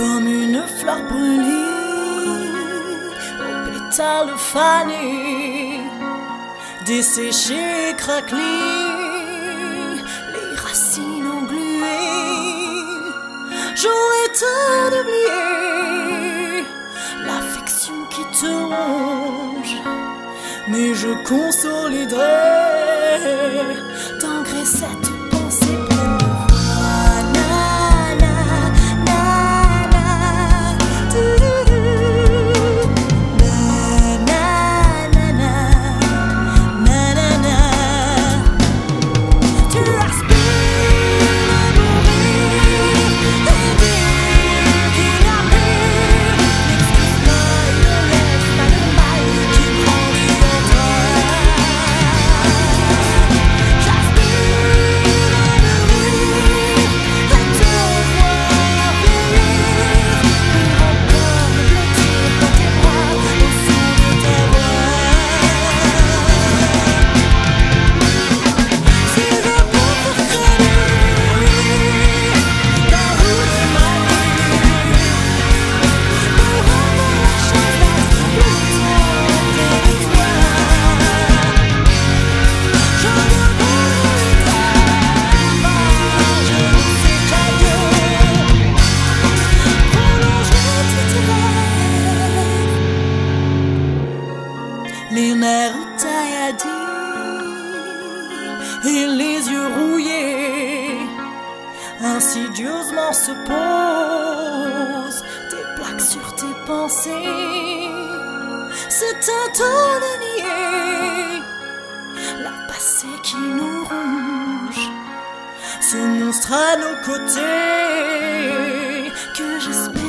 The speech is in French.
comme une fleur brûlée. Aux pétales fanés, desséchés, craquelés, les racines engluées. J'aurais tant d'oublier l'affection qui te ronge, mais je consoliderai d'engraisser cette nerfs tailladés et les yeux rouillés insidieusement se posent des plaques sur tes pensées. C'est un temps de nier la passé qui nous ronge, ce monstre à nos côtés que j'espère.